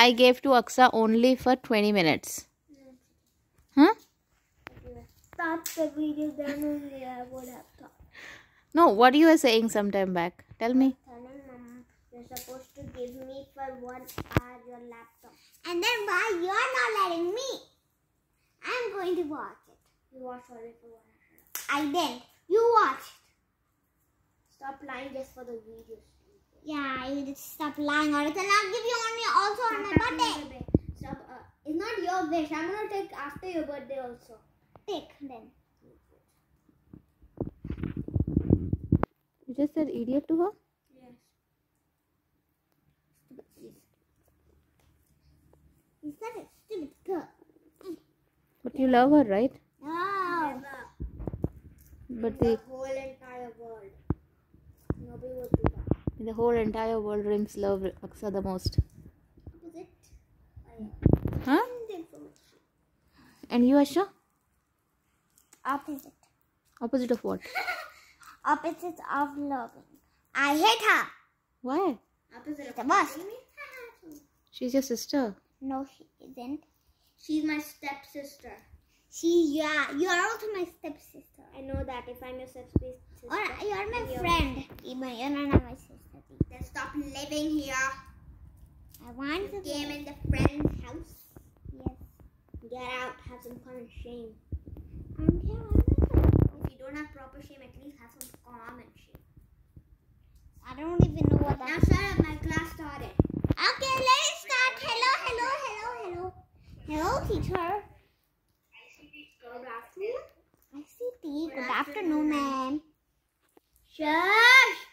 I gave to Aqsa only for 20 minutes. Huh? Stop the video, then only I would have thought. No, what you were saying sometime back? Tell me. Mom, you're supposed to give me for one hour your laptop. And then why you're not letting me? I'm going to watch it. You watched it for one hour. I didn't. You watched. Stop lying just for the videos. Yeah, you just stop lying or else I'll give you only also on my birthday. Stop. Uh, it's not your wish. I'm gonna take after your birthday also. Take then. You just said idiot to her? Yes. Is that a stupid girl? But you love her, right? No. But the, whole entire world. Nobody would do that. the whole entire world Rims love Aqsa the most. Is it? Huh? And you, Asha? Opposite. Opposite of what? Opposite of loving. I hate her. Why? Opposite of the worst. She's your sister. No, she isn't. She's my stepsister. She, yeah, you are also my stepsister. I know that if I'm your stepsister. Or you are my friend. Even you're not my sister. Then stop living here. I want to game in the friend's house. Yes. Get out. Have some common shame. Um, I'm here. If you don't have proper shame, at least have some common shame. I don't even know what that Now shut up. My class started. Okay, let's start. Hello, hello, hello, hello. Hello, teacher. Good afternoon. I ICT. Good afternoon, ma'am. Shush!